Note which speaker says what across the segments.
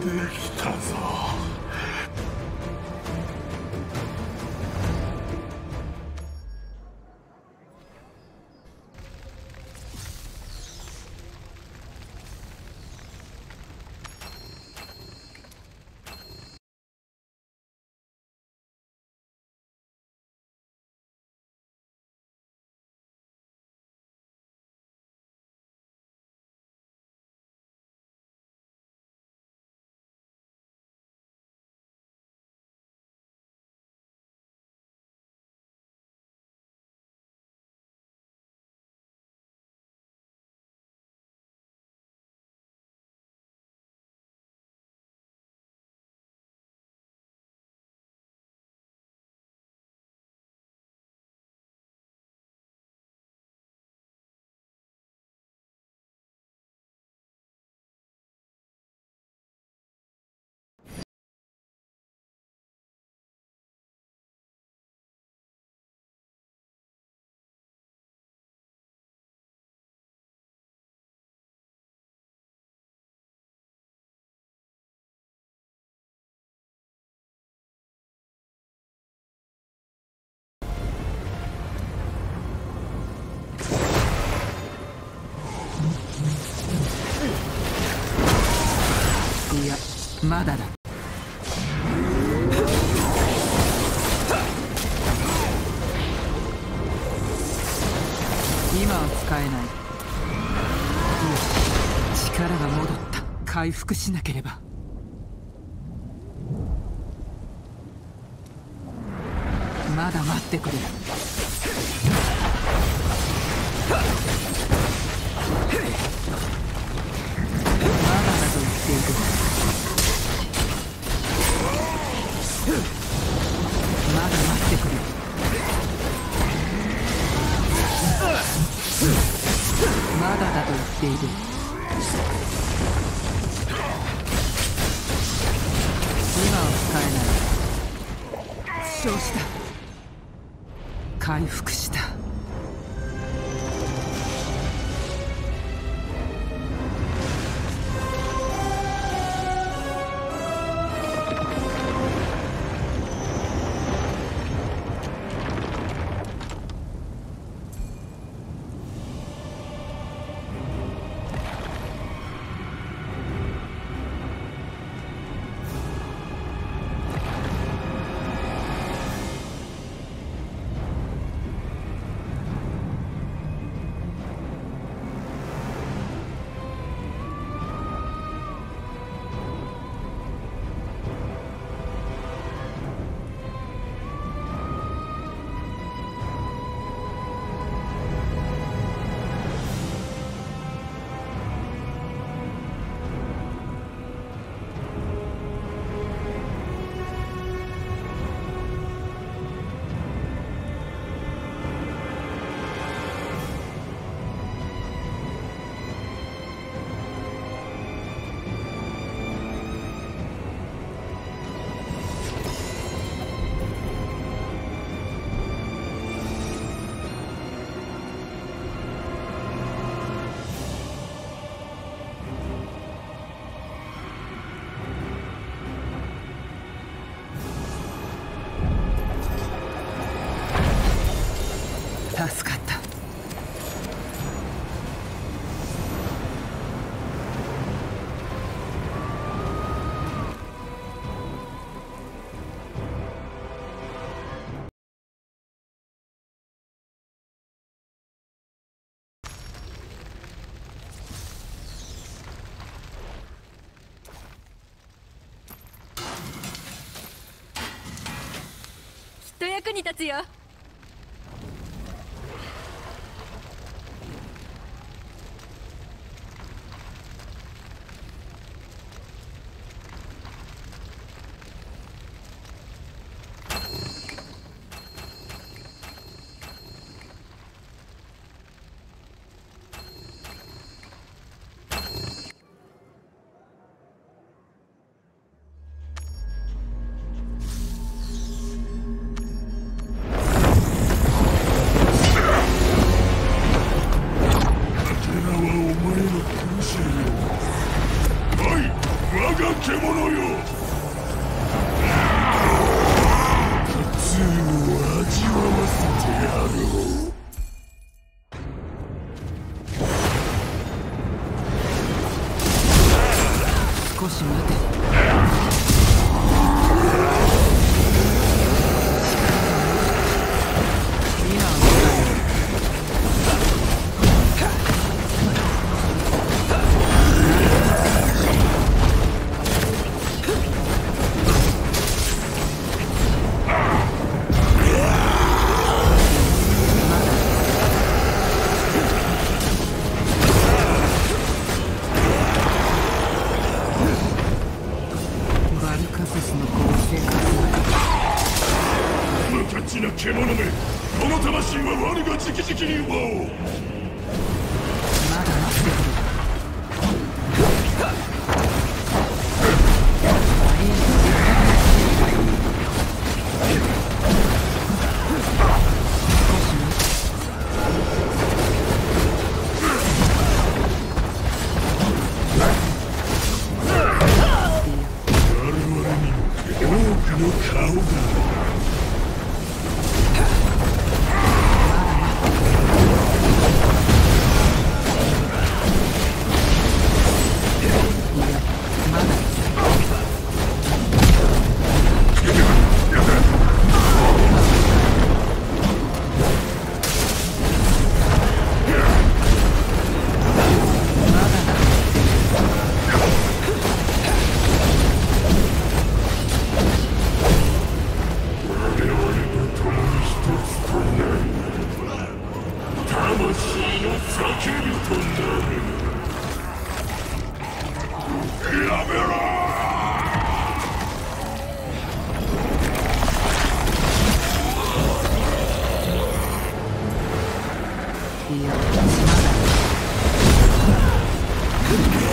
Speaker 1: で
Speaker 2: きたぞ。
Speaker 1: まだだ。今は使えない。力が戻った。回復しなければ。まだ待ってくれした。
Speaker 3: 役に立つよ。
Speaker 1: Okay.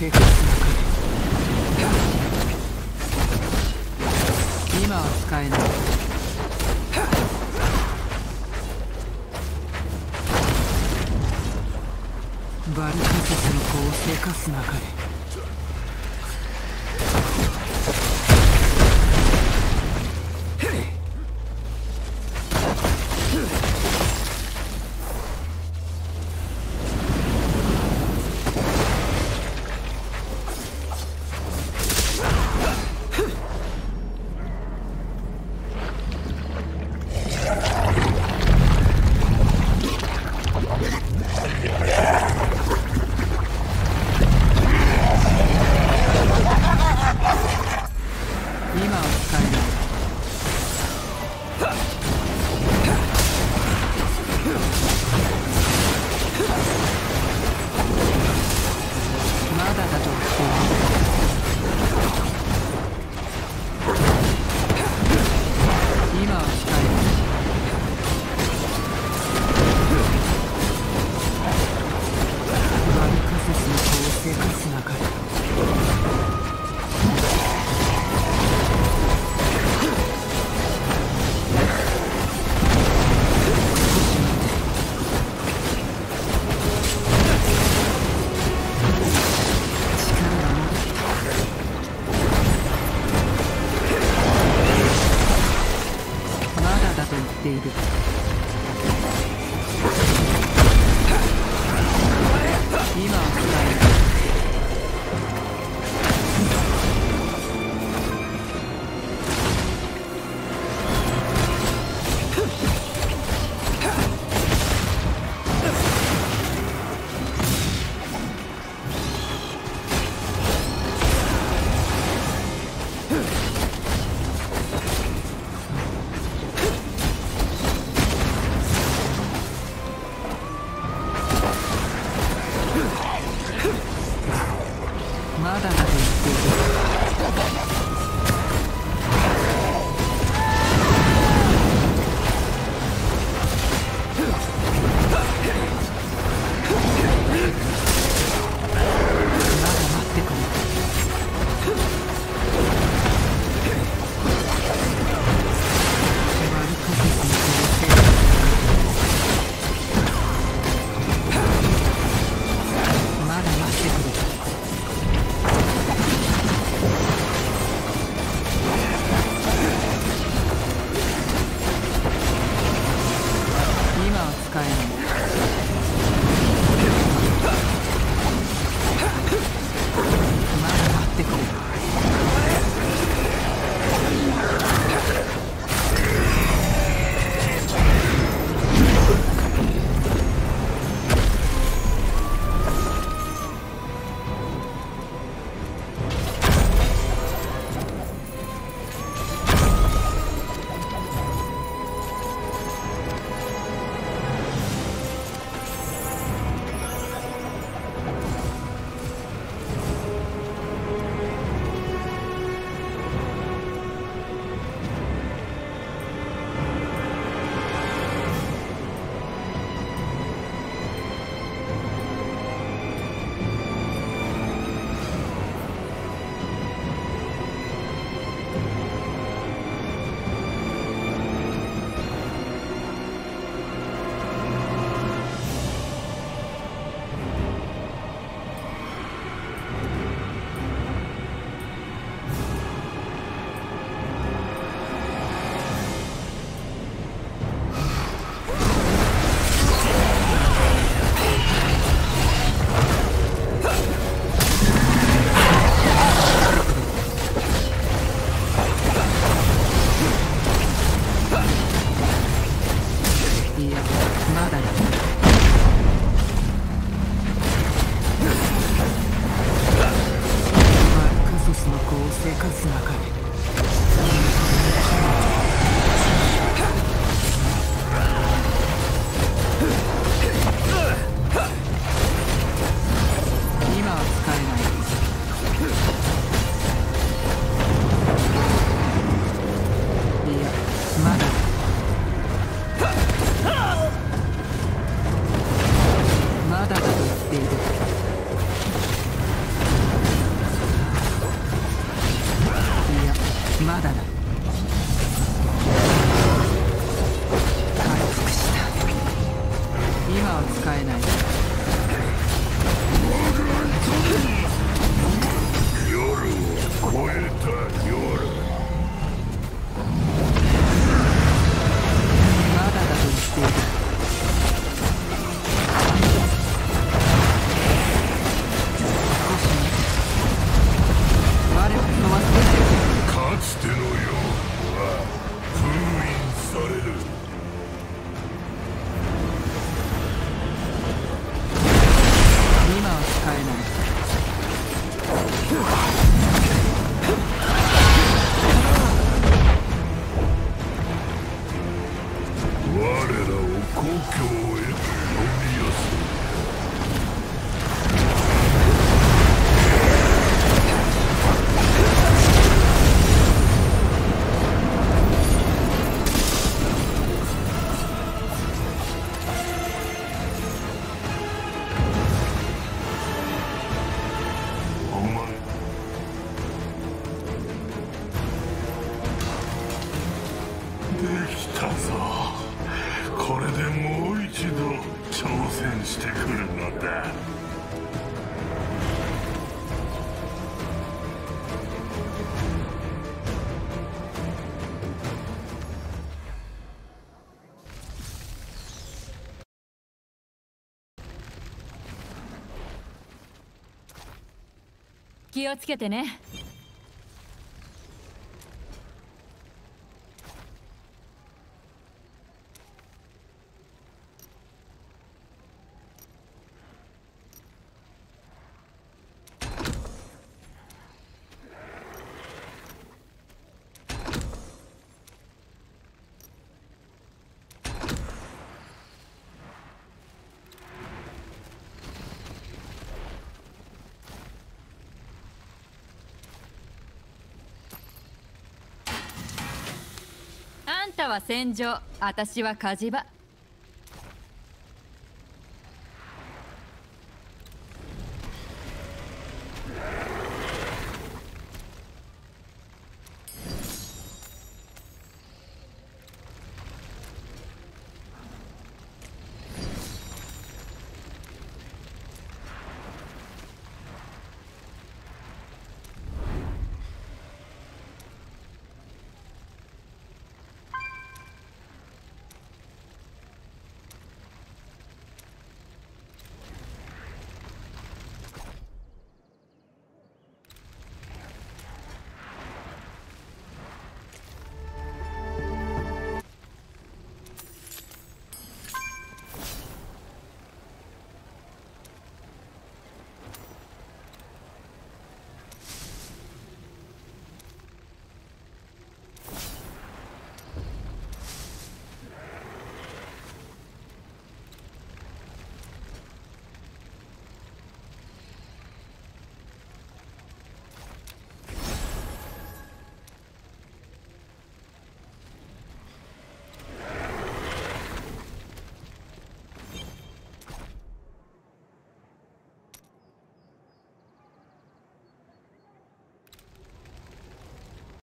Speaker 1: する今は使えない。バルカセスの子を急かす流れ。だ
Speaker 2: と
Speaker 1: 言っている。今は使え
Speaker 2: る戦してくるのだ
Speaker 3: 気をつけてね。たは戦場私は火事場。